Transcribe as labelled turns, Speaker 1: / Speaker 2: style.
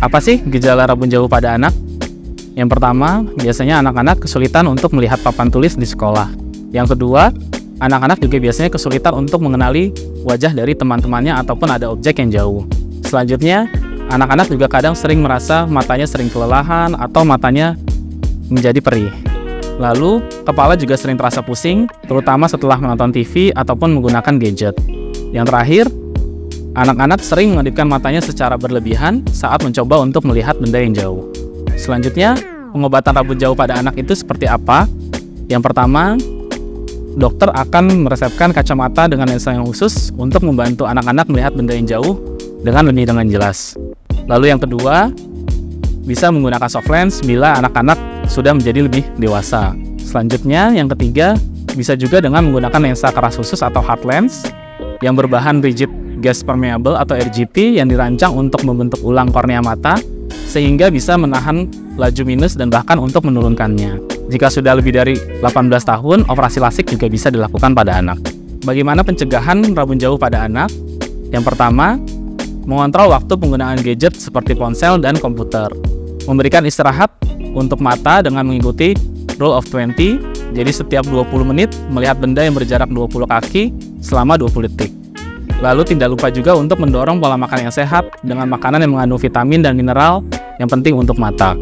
Speaker 1: Apa sih gejala rabun jauh pada anak? Yang pertama, biasanya anak-anak kesulitan untuk melihat papan tulis di sekolah. Yang kedua, anak-anak juga biasanya kesulitan untuk mengenali wajah dari teman-temannya ataupun ada objek yang jauh. Selanjutnya, anak-anak juga kadang sering merasa matanya sering kelelahan atau matanya menjadi perih. Lalu, kepala juga sering terasa pusing, terutama setelah menonton TV ataupun menggunakan gadget. Yang terakhir, Anak-anak sering mengedipkan matanya secara berlebihan saat mencoba untuk melihat benda yang jauh. Selanjutnya, pengobatan rambut jauh pada anak itu seperti apa? Yang pertama, dokter akan meresepkan kacamata dengan lensa yang khusus untuk membantu anak-anak melihat benda yang jauh dengan lebih dengan jelas. Lalu yang kedua, bisa menggunakan soft lens bila anak-anak sudah menjadi lebih dewasa. Selanjutnya, yang ketiga, bisa juga dengan menggunakan lensa keras khusus atau hard lens yang berbahan rigid gas permeable atau RGP yang dirancang untuk membentuk ulang kornea mata sehingga bisa menahan laju minus dan bahkan untuk menurunkannya. Jika sudah lebih dari 18 tahun, operasi lasik juga bisa dilakukan pada anak. Bagaimana pencegahan rabun jauh pada anak? Yang pertama, mengontrol waktu penggunaan gadget seperti ponsel dan komputer. Memberikan istirahat untuk mata dengan mengikuti rule of 20, jadi setiap 20 menit melihat benda yang berjarak 20 kaki selama 20 detik. Lalu tidak lupa juga untuk mendorong pola makan yang sehat dengan makanan yang mengandung vitamin dan mineral yang penting untuk mata.